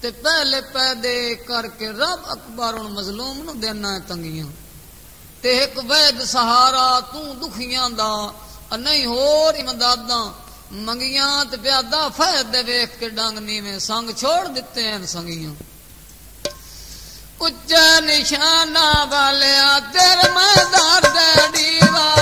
تے پہلے پیدے کر کے رب اکبر ان مظلوم نو دینا ہے تنگیاں۔ تے ایک وید سہارا تو دکھیاں دا۔ نہیں ہور امداداں منگیاں تے پیادا فائدے ویکھ کے ڈنگ نیویں سنگ چھوڑ دیتے ہیں سنگیاں۔ اچا نشانہ والیا تیر میدار دے دیوار